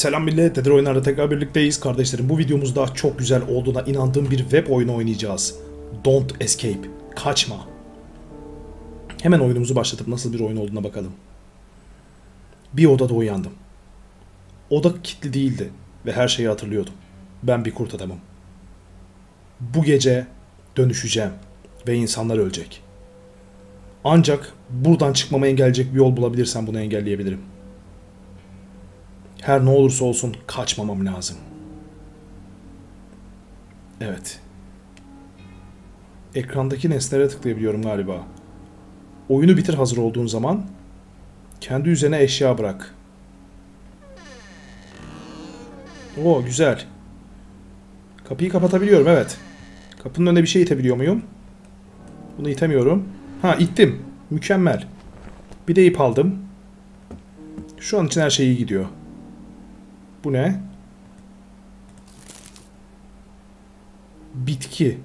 Selam millet, Dedir Oyunlar'da tekrar birlikteyiz. Kardeşlerim bu videomuzda çok güzel olduğuna inandığım bir web oyunu oynayacağız. Don't Escape. Kaçma. Hemen oyunumuzu başlatıp nasıl bir oyun olduğuna bakalım. Bir odada uyandım. Oda kilitli değildi ve her şeyi hatırlıyordum. Ben bir kurt adamım. Bu gece dönüşeceğim ve insanlar ölecek. Ancak buradan çıkmamı engelleyecek bir yol bulabilirsem bunu engelleyebilirim. Her ne olursa olsun kaçmamam lazım. Evet. Ekrandaki nesnelere tıklayabiliyorum galiba. Oyunu bitir hazır olduğun zaman kendi üzerine eşya bırak. Oo güzel. Kapıyı kapatabiliyorum evet. Kapının önüne bir şey itebiliyor muyum? Bunu itemiyorum. Ha ittim. Mükemmel. Bir de ip aldım. Şu an için her şey iyi gidiyor. Bu ne? Bitki.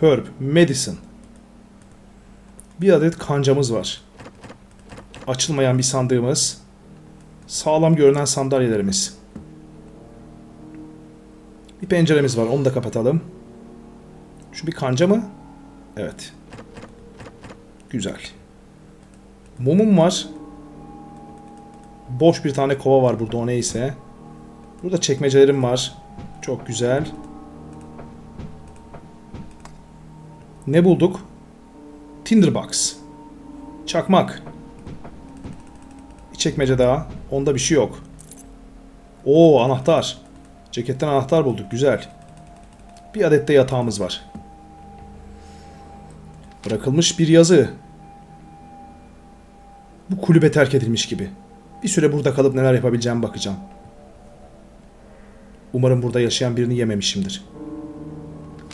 Herb. Medicine. Bir adet kancamız var. Açılmayan bir sandığımız. Sağlam görünen sandalyelerimiz. Bir penceremiz var. Onu da kapatalım. Şu bir kanca mı? Evet. Güzel. Mumum var. Boş bir tane kova var burada o neyse. Burada çekmecelerim var. Çok güzel. Ne bulduk? Tinderbox. Çakmak. Bir çekmece daha. Onda bir şey yok. Oo anahtar. Ceketten anahtar bulduk. Güzel. Bir adet de yatağımız var. Bırakılmış bir yazı. Bu kulübe terk edilmiş gibi. Bir süre burada kalıp neler yapabileceğime bakacağım. Umarım burada yaşayan birini yememişimdir.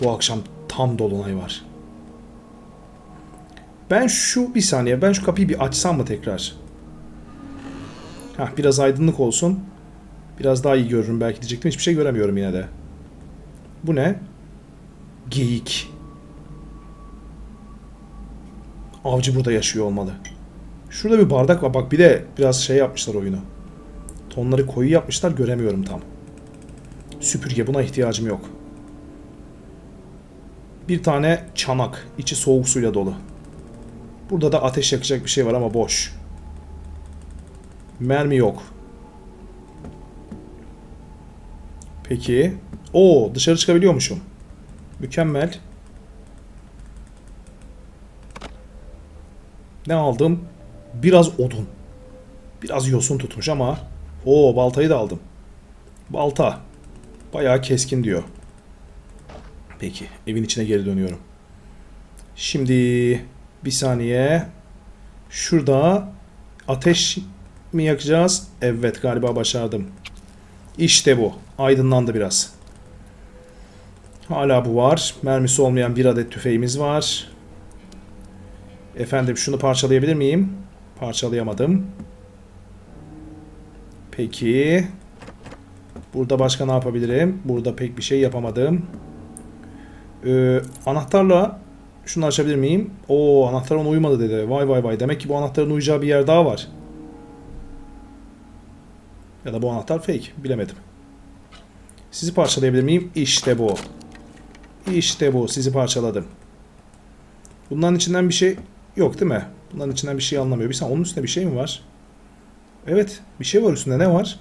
Bu akşam tam dolunay var. Ben şu bir saniye ben şu kapıyı bir açsam mı tekrar? Hah biraz aydınlık olsun. Biraz daha iyi görürüm belki diyecektim. Hiçbir şey göremiyorum yine de. Bu ne? Geyik. Avcı burada yaşıyor olmalı. Şurada bir bardak var. Bak bir de biraz şey yapmışlar oyunu. Tonları koyu yapmışlar. Göremiyorum tam. Süpürge buna ihtiyacım yok. Bir tane çanak. içi soğuk suyla dolu. Burada da ateş yakacak bir şey var ama boş. Mermi yok. Peki. Oo dışarı çıkabiliyormuşum. Mükemmel. Ne aldım? Biraz odun. Biraz yosun tutmuş ama. Oo baltayı da aldım. Balta. Bayağı keskin diyor. Peki. Evin içine geri dönüyorum. Şimdi bir saniye. Şurada ateş mi yakacağız? Evet galiba başardım. İşte bu. Aydınlandı biraz. Hala bu var. Mermisi olmayan bir adet tüfeğimiz var. Efendim şunu parçalayabilir miyim? Parçalayamadım. Peki. Burada başka ne yapabilirim? Burada pek bir şey yapamadım. Ee, anahtarla şunu açabilir miyim? Oo anahtar ona uymadı dedi. Vay vay vay. Demek ki bu anahtarın uyacağı bir yer daha var. Ya da bu anahtar fake. Bilemedim. Sizi parçalayabilir miyim? İşte bu. İşte bu. Sizi parçaladım. Bunların içinden bir şey yok değil mi? Bunların içinden bir şey anlamıyor. Bir saniye onun üstünde bir şey mi var? Evet. Bir şey var üstünde. Ne var?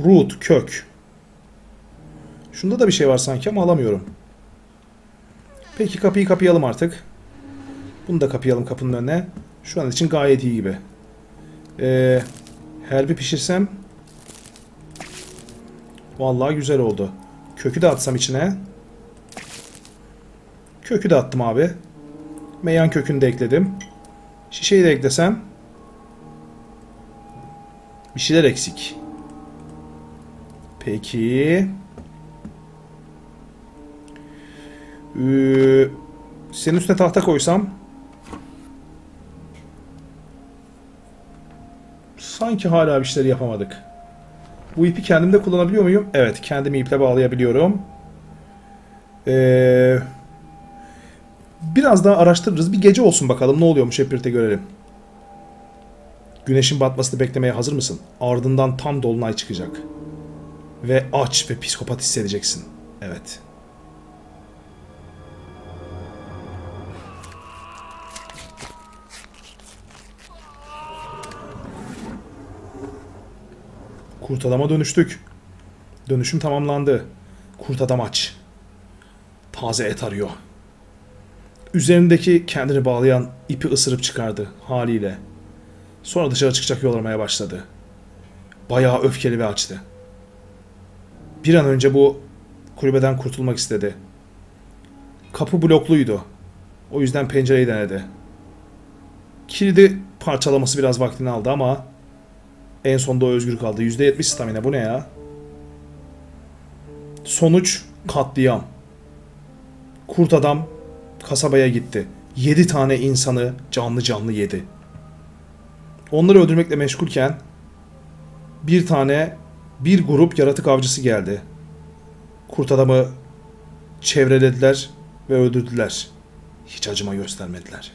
Root. Kök. Şunda da bir şey var sanki ama alamıyorum. Peki kapıyı kapayalım artık. Bunu da kapayalım kapının önüne. Şu an için gayet iyi gibi. Ee, herbi pişirsem Vallahi güzel oldu. Kökü de atsam içine. Kökü de attım abi. Meyan kökünü de ekledim. Şişeyi de eklesem. Bir şeyler eksik. Peki. Ee, senin üstüne tahta koysam. Sanki hala bir şeyler yapamadık. Bu ipi kendimde kullanabiliyor muyum? Evet, kendimi iple bağlayabiliyorum. Ee, biraz daha araştırırız. Bir gece olsun bakalım ne oluyormuş hep görelim. Güneşin batmasını beklemeye hazır mısın? Ardından tam dolunay çıkacak. Ve aç ve psikopat hissedeceksin. Evet. Kurt adama dönüştük. Dönüşüm tamamlandı. Kurt adam aç. Taze et arıyor. Üzerindeki kendini bağlayan ipi ısırıp çıkardı haliyle. Sonra dışarı çıkacak yol aramaya başladı. Bayağı öfkeli ve açtı. Bir an önce bu kulübeden kurtulmak istedi. Kapı blokluydu. O yüzden pencereyi denedi. Kilidi parçalaması biraz vaktini aldı ama en sonunda o özgür kaldı. %70 stamina bu ne ya? Sonuç katliam. Kurt adam kasabaya gitti. 7 tane insanı canlı canlı yedi. Onları öldürmekle meşgulken bir tane bir grup yaratık avcısı geldi. Kurt adamı çevrelediler ve öldürdüler. Hiç acıma göstermediler.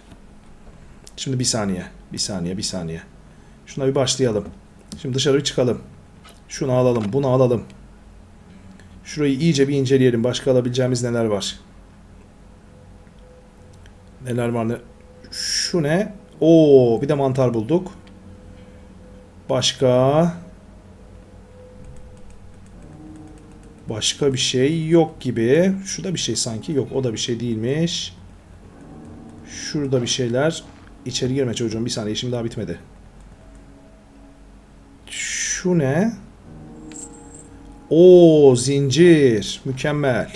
Şimdi bir saniye, bir saniye, bir saniye. Şuna bir başlayalım. Şimdi dışarı bir çıkalım. Şunu alalım, bunu alalım. Şurayı iyice bir inceleyelim. Başka alabileceğimiz neler var? Neler var ne? Şu ne? Oo, bir de mantar bulduk. Başka? Başka bir şey yok gibi. Şurada bir şey sanki. Yok o da bir şey değilmiş. Şurada bir şeyler. İçeri girme çocuğum. Bir saniye işim daha bitmedi. Şu ne? Oo zincir. Mükemmel.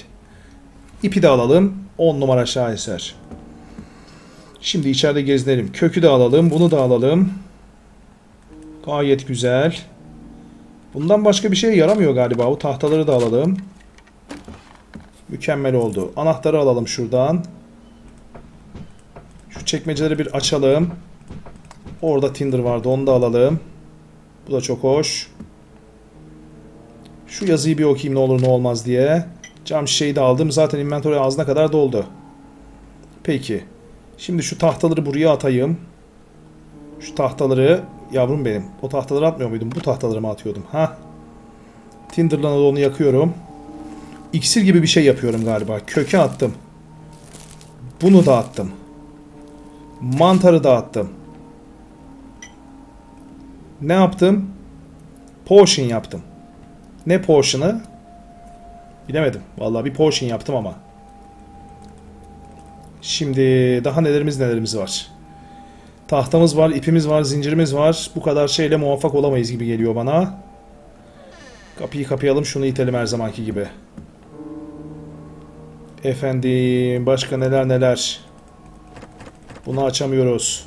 İpi de alalım. 10 numara şaheser. Şimdi içeride gezinelim. Kökü de alalım. Bunu da alalım. Gayet güzel. Bundan başka bir şey yaramıyor galiba. Bu tahtaları da alalım. Mükemmel oldu. Anahtarı alalım şuradan. Şu çekmeceleri bir açalım. Orada Tinder vardı. Onu da alalım. Bu da çok hoş. Şu yazıyı bir okuyayım ne olur ne olmaz diye. Cam şişeyi de aldım. Zaten inventory ağzına kadar doldu. Peki. Şimdi şu tahtaları buraya atayım. Şu tahtaları yavrum benim. O tahtaları atmıyor muydum? Bu tahtaları mı atıyordum? Ha? Tinder'la da onu yakıyorum. İksir gibi bir şey yapıyorum galiba. Köke attım. Bunu da attım. Mantarı da attım. Ne yaptım? Potion yaptım. Ne potion'ı? Bilemedim. Vallahi bir potion yaptım ama. Şimdi daha nelerimiz nelerimiz var. Tahtamız var, ipimiz var, zincirimiz var. Bu kadar şeyle muvaffak olamayız gibi geliyor bana. Kapıyı kapayalım, şunu itelim her zamanki gibi. Efendim, başka neler neler. Bunu açamıyoruz.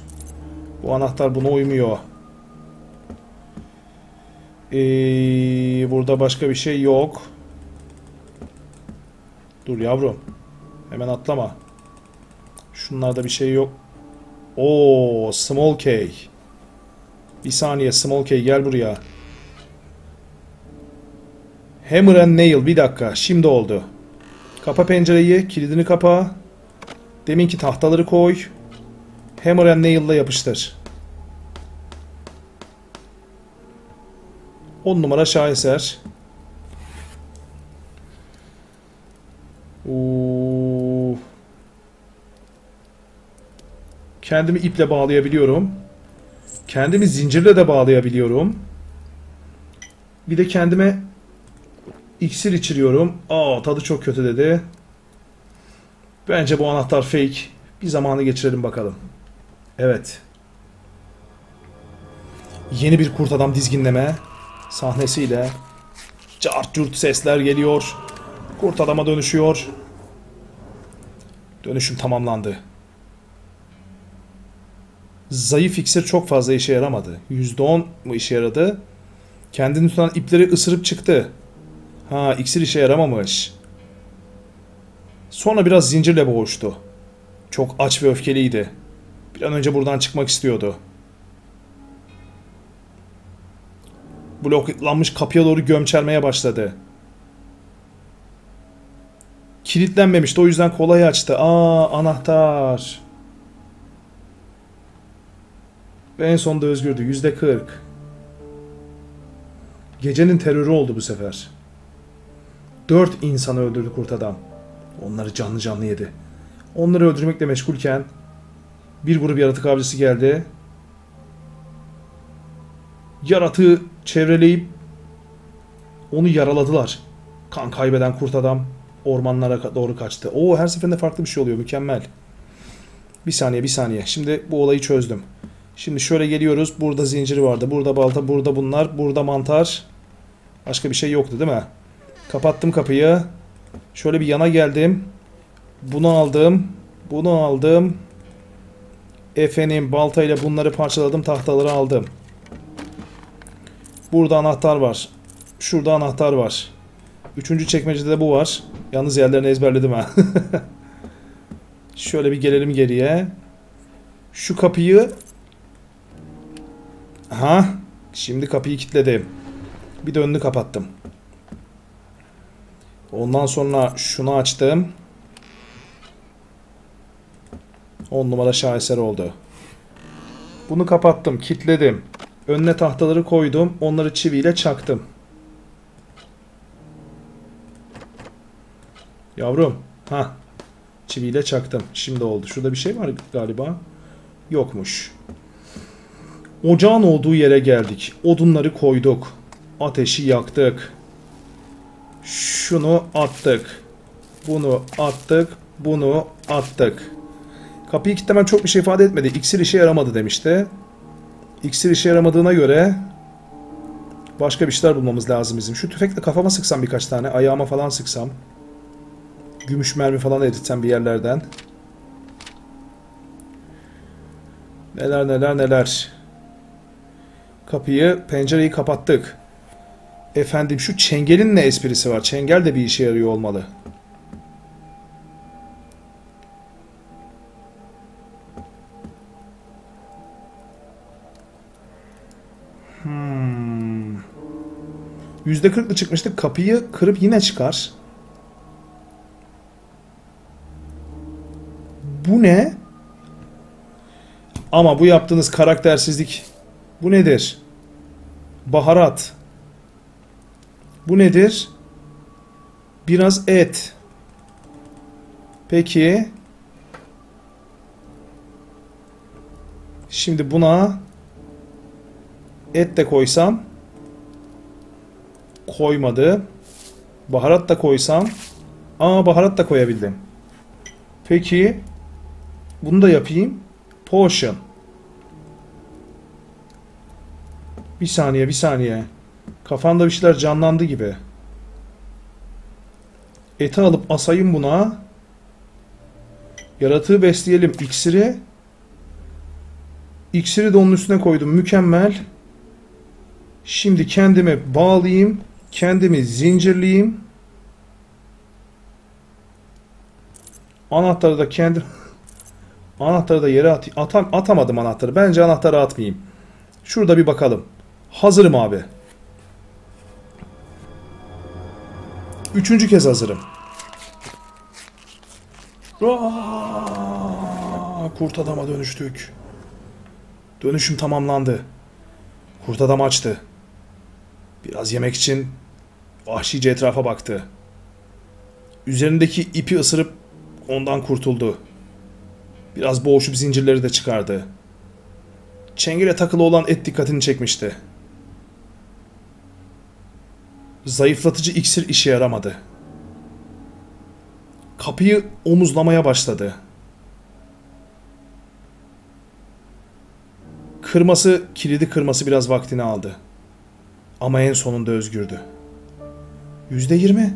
Bu anahtar buna uymuyor. Ee, burada başka bir şey yok. Dur yavrum. Hemen atlama. Şunlarda bir şey yok. Oo, Small K. Bir saniye Small K gel buraya. Hammer and Nail bir dakika. Şimdi oldu. Kapa pencereyi. Kilidini kapa. Deminki tahtaları koy. Hammer and Nail ile yapıştır. 10 numara şaheser. Oo. Kendimi iple bağlayabiliyorum. Kendimi zincirle de bağlayabiliyorum. Bir de kendime iksir içiriyorum. Aa tadı çok kötü dedi. Bence bu anahtar fake. Bir zamanı geçirelim bakalım. Evet. Yeni bir kurt adam dizginleme sahnesiyle cart curt sesler geliyor. Kurt adama dönüşüyor. Dönüşüm tamamlandı. Zayıf iksir çok fazla işe yaramadı. %10 mu işe yaradı? Kendini tutan ipleri ısırıp çıktı. Ha iksir işe yaramamış. Sonra biraz zincirle boğuştu. Çok aç ve öfkeliydi. Bir an önce buradan çıkmak istiyordu. Bloklanmış kapıya doğru gömçermeye başladı. Kilitlenmemişti o yüzden kolay açtı. Aa anahtar. Ve en sonunda özgürdü. Yüzde kırk. Gecenin terörü oldu bu sefer. Dört insanı öldürdü kurt adam. Onları canlı canlı yedi. Onları öldürmekle meşgulken bir grup yaratık avcısı geldi. Yaratığı çevreleyip onu yaraladılar. Kan kaybeden kurt adam ormanlara doğru kaçtı. Oo her seferinde farklı bir şey oluyor. Mükemmel. Bir saniye bir saniye. Şimdi bu olayı çözdüm. Şimdi şöyle geliyoruz. Burada zinciri vardı. Burada balta, burada bunlar, burada mantar. Başka bir şey yoktu değil mi? Kapattım kapıyı. Şöyle bir yana geldim. Bunu aldım. Bunu aldım. Efendim baltayla bunları parçaladım. Tahtaları aldım. Burada anahtar var. Şurada anahtar var. Üçüncü çekmecede de bu var. Yalnız yerlerini ezberledim ha. Şöyle bir gelelim geriye. Şu kapıyı... Aha. Şimdi kapıyı kilitledim. Bir de önünü kapattım. Ondan sonra şunu açtım. 10 numara şaheser oldu. Bunu kapattım, kilitledim. Önüne tahtaları koydum, onları çiviyle çaktım. Yavrum, ha, çiviyle çaktım. Şimdi oldu. Şurada bir şey var galiba. Yokmuş. Ocağın olduğu yere geldik. Odunları koyduk. Ateşi yaktık. Şunu attık. Bunu attık. Bunu attık. Kapıyı kilitlemem çok bir şey ifade etmedi. İksir işe yaramadı demişti. İksir işe yaramadığına göre başka bir şeyler bulmamız lazım bizim. Şu tüfekle kafama sıksam birkaç tane. Ayağıma falan sıksam. Gümüş mermi falan eritsem bir yerlerden. Neler neler neler. Kapıyı, pencereyi kapattık. Efendim şu çengelin ne esprisi var? Çengel de bir işe yarıyor olmalı. Hmm. %40'lı çıkmıştık. Kapıyı kırıp yine çıkar. Bu ne? Ama bu yaptığınız karaktersizlik bu nedir? Baharat. Bu nedir? Biraz et. Peki. Şimdi buna et de koysam koymadı. Baharat da koysam aa baharat da koyabildim. Peki bunu da yapayım. Potion. Bir saniye, bir saniye. Kafanda bir şeyler canlandı gibi. Eti alıp asayım buna. Yaratığı besleyelim. İksiri. İksiri de onun üstüne koydum. Mükemmel. Şimdi kendimi bağlayayım. Kendimi zincirleyeyim. Anahtarı da kendim... Anahtarı da yere at atam atamadım anahtarı. Bence anahtarı atmayayım. Şurada bir bakalım. Hazırım abi. Üçüncü kez hazırım. Aa, kurt adama dönüştük. Dönüşüm tamamlandı. Kurt adam açtı. Biraz yemek için vahşice etrafa baktı. Üzerindeki ipi ısırıp ondan kurtuldu. Biraz boğuşup zincirleri de çıkardı. Çengele takılı olan et dikkatini çekmişti. Zayıflatıcı iksir işe yaramadı. Kapıyı omuzlamaya başladı. Kırması, kilidi kırması biraz vaktini aldı. Ama en sonunda özgürdü. Yüzde yirmi.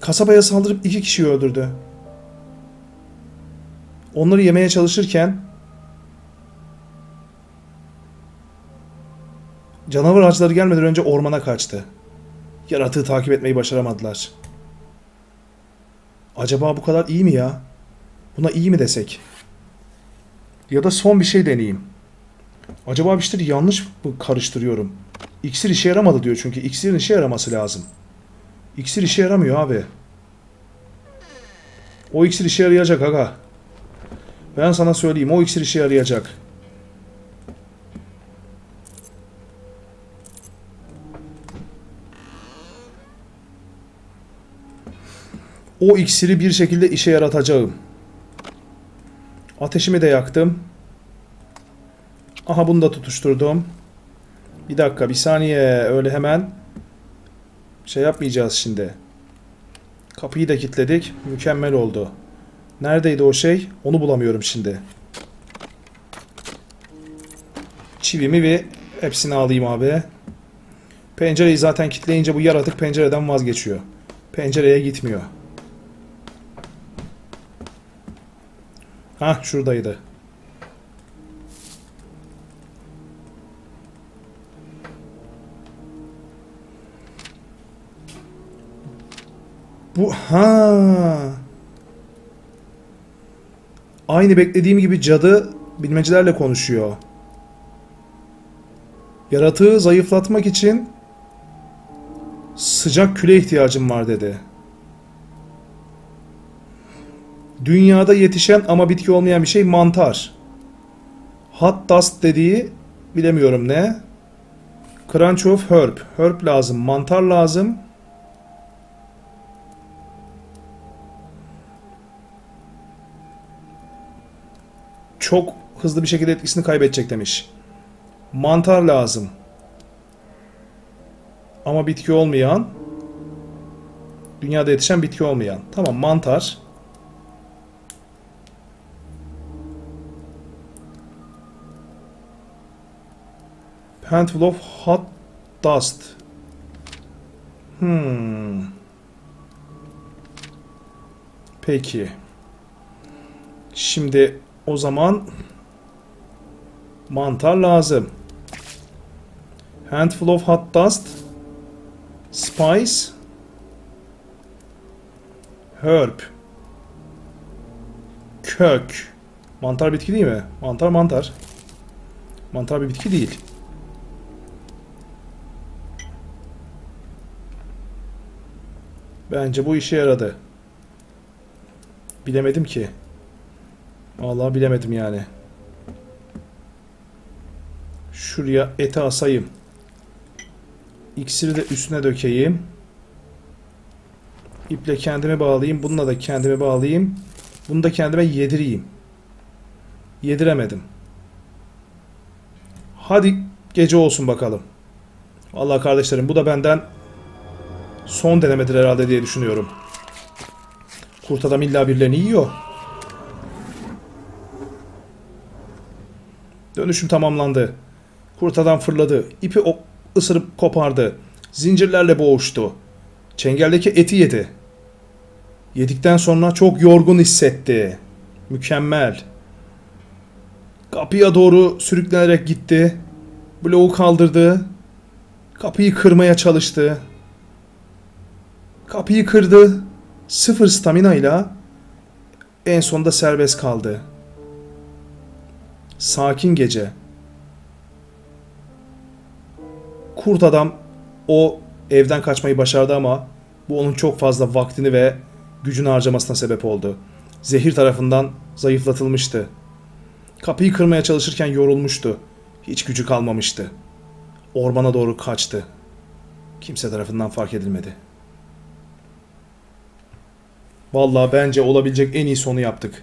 Kasabaya saldırıp iki kişiyi öldürdü. Onları yemeye çalışırken canavar ağaçları gelmeden önce ormana kaçtı. Yaratığı takip etmeyi başaramadılar. Acaba bu kadar iyi mi ya? Buna iyi mi desek? Ya da son bir şey deneyeyim. Acaba bir şeyleri yanlış mı karıştırıyorum? İksir işe yaramadı diyor çünkü. İksirin işe yaraması lazım. İksir işe yaramıyor abi. O iksir işe yarayacak aga. Ben sana söyleyeyim o iksir işe yarayacak. O iksiri bir şekilde işe yaratacağım. Ateşimi de yaktım. Aha bunu da tutuşturdum. Bir dakika bir saniye öyle hemen şey yapmayacağız şimdi. Kapıyı da kilitledik. Mükemmel oldu. Neredeydi o şey? Onu bulamıyorum şimdi. Çivimi ve hepsini alayım abi. Pencereyi zaten kilitleyince bu yaratık pencereden vazgeçiyor. Pencereye gitmiyor. Ha şuradaydı. Bu ha. Aynı beklediğim gibi cadı bilmecelerle konuşuyor. Yaratığı zayıflatmak için sıcak küle ihtiyacım var dedi. Dünyada yetişen ama bitki olmayan bir şey mantar. Dust dediği bilemiyorum ne. Crunch of herb. Herb lazım. Mantar lazım. Çok hızlı bir şekilde etkisini kaybedecek demiş. Mantar lazım. Ama bitki olmayan. Dünyada yetişen bitki olmayan. Tamam mantar. Handful of hot dust. Hmm. Peki. Şimdi o zaman mantar lazım. Handful of hot dust. Spice. Herb. Kök. Mantar bitki değil mi? Mantar mantar. Mantar bir bitki değil. Bence bu işe yaradı. Bilemedim ki. Vallahi bilemedim yani. Şuraya eti asayım. İksiri de üstüne dökeyim. İple kendimi bağlayayım. Bununla da kendimi bağlayayım. Bunu da kendime yedireyim. Yediremedim. Hadi gece olsun bakalım. Vallahi kardeşlerim bu da benden son denemedir herhalde diye düşünüyorum. Kurt adam illa birilerini yiyor. Dönüşüm tamamlandı. Kurt adam fırladı. İpi ısırıp kopardı. Zincirlerle boğuştu. Çengeldeki eti yedi. Yedikten sonra çok yorgun hissetti. Mükemmel. Kapıya doğru sürüklenerek gitti. Bloğu kaldırdı. Kapıyı kırmaya çalıştı. Kapıyı kırdı. Sıfır stamina ile en sonunda serbest kaldı. Sakin gece. Kurt adam o evden kaçmayı başardı ama bu onun çok fazla vaktini ve gücünü harcamasına sebep oldu. Zehir tarafından zayıflatılmıştı. Kapıyı kırmaya çalışırken yorulmuştu. Hiç gücü kalmamıştı. Ormana doğru kaçtı. Kimse tarafından fark edilmedi. Vallahi bence olabilecek en iyi sonu yaptık.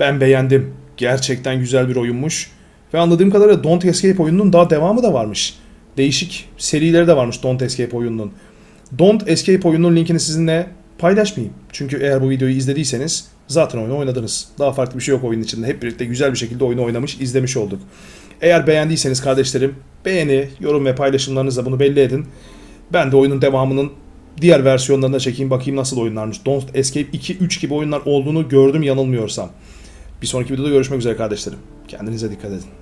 Ben beğendim. Gerçekten güzel bir oyunmuş. Ve anladığım kadarıyla Don't Escape oyununun daha devamı da varmış. Değişik serileri de varmış Don't Escape oyununun. Don't Escape oyununun linkini sizinle paylaşmayayım. Çünkü eğer bu videoyu izlediyseniz zaten oyunu oynadınız. Daha farklı bir şey yok oyunun içinde. Hep birlikte güzel bir şekilde oyunu oynamış, izlemiş olduk. Eğer beğendiyseniz kardeşlerim beğeni, yorum ve paylaşımlarınızla bunu belli edin. Ben de oyunun devamının diğer versiyonlarına çekeyim bakayım nasıl oyunlarmış. Don't Escape 2, 3 gibi oyunlar olduğunu gördüm yanılmıyorsam. Bir sonraki videoda görüşmek üzere kardeşlerim. Kendinize dikkat edin.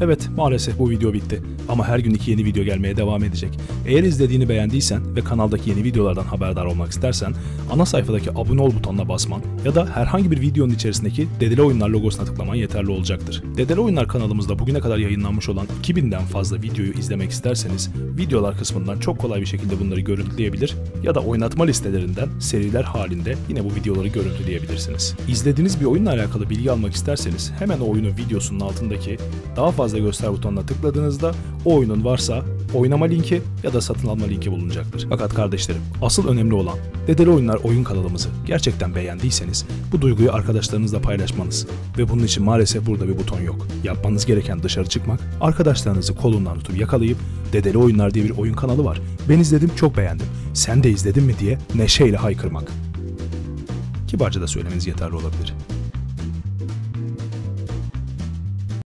Evet maalesef bu video bitti ama her gün iki yeni video gelmeye devam edecek. Eğer izlediğini beğendiysen ve kanaldaki yeni videolardan haberdar olmak istersen ana sayfadaki abone ol butonuna basman ya da herhangi bir videonun içerisindeki Dedele Oyunlar logosuna tıklaman yeterli olacaktır. Dedele Oyunlar kanalımızda bugüne kadar yayınlanmış olan 2000'den fazla videoyu izlemek isterseniz videolar kısmından çok kolay bir şekilde bunları görüntüleyebilir ya da oynatma listelerinden seriler halinde yine bu videoları görüntüleyebilirsiniz. İzlediğiniz bir oyunla alakalı bilgi almak isterseniz hemen o oyunun videosunun altındaki daha fazla göster butonuna tıkladığınızda o oyunun varsa oynama linki ya da satın alma linki bulunacaktır. Fakat kardeşlerim asıl önemli olan Dedeli Oyunlar oyun kanalımızı gerçekten beğendiyseniz bu duyguyu arkadaşlarınızla paylaşmanız ve bunun için maalesef burada bir buton yok. Yapmanız gereken dışarı çıkmak, arkadaşlarınızı kolundan tutup yakalayıp Dedeli Oyunlar diye bir oyun kanalı var. Ben izledim çok beğendim. Sen de izledin mi diye neşeyle haykırmak. Kibarca da söylemeniz yeterli olabilir.